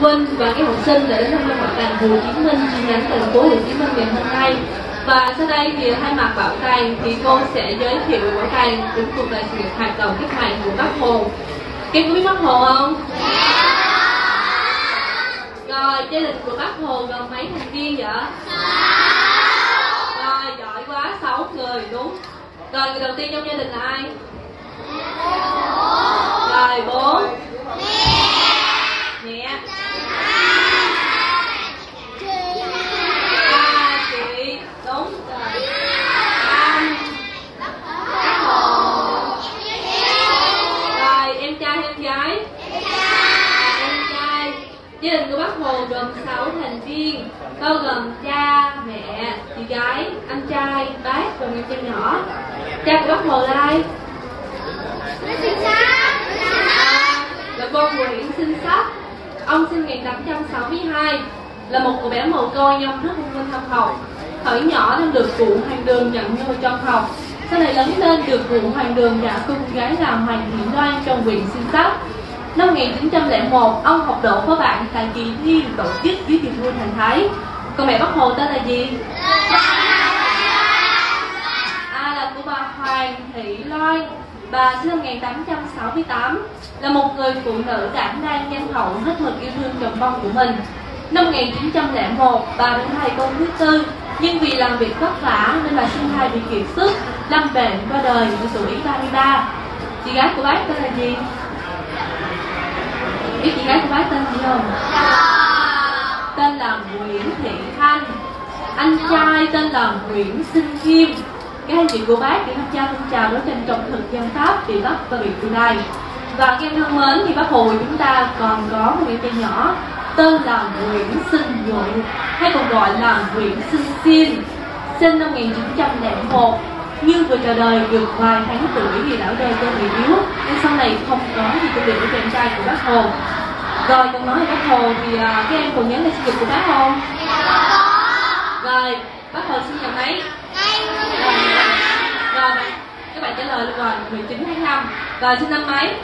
Vinh và các học sinh đã đến thăm quan bảo tàng Hồ Chí Minh chi nhánh thành phố Hồ Chí Minh ngày hôm nay. Và sau đây thì thay mặt bảo tàng thì cô sẽ giới thiệu bảo tàng cũng thuộc là sự nghiệp hoạt động cách mạng của Bác Hồ. Các quý biết Bác Hồ không? Rồi, gia đình của Bác Hồ gồm mấy thành viên vậy? Rồi, giỏi quá, 6 người đúng. Rồi, người đầu tiên trong gia đình là ai? Rồi, 4. Em gái? em gái em trai. Gia đình của bác hồ gồm 6 thành viên bao gồm cha mẹ chị gái anh trai bác và người trai nhỏ. Cha của bác hồ là ai? À, là con Nguyễn Sinh Sắc. Ông sinh ngày 862 Là một cậu bé mồ côi nhưng rất hung minh học học Thời nhỏ nên được cụ hàng đường nhận nuôi trong học sau này lớn lên được cụ hoàng đường gả con gái là Hoàng Thị Loan trong quyền Sinh Sắc Năm 1901, ông học đỗ phó bạn tại kỳ thi tổ chức dưới kỳ vua thành Thái Còn mẹ Bác Hồ tên là gì? A là của bà Hoàng Thị Loan Bà sinh năm 1868 là một người phụ nữ đảm đang nhân hậu hết mực yêu thương chồng con của mình. Năm 1901, bà đến thầy con thứ tư, nhưng vì làm việc vất vả nên bà sinh thai bị kiệt sức, lâm bệnh qua đời ở tuổi 33. Chị gái của bác tên là gì? Biết chị gái của bác tên gì không? Tên là Nguyễn Thị Thanh. Anh trai tên là Nguyễn Sinh Kim các anh chị của bác để tham gia phong trào đấu tranh trọng thực dân pháp bị bắt và bị tù này. và các em thân mến thì bác hồ chúng ta còn có một em trai nhỏ tên là Nguyễn Sinh Dụ hay còn gọi là Nguyễn Sinh Xiên sinh năm 1901 nhưng vừa chào đời được vài tháng tuổi thì đã đời cho người yếu. Nên sau này không có gì công việc với em trai của bác hồ. Rồi còn nói về bác hồ thì à, các em còn nhớ ngày sinh nhật của bác không rồi bác hồ sinh nhật mấy? Rồi, các bạn trả lời luôn rồi 19 tháng 5 rồi sinh năm mấy?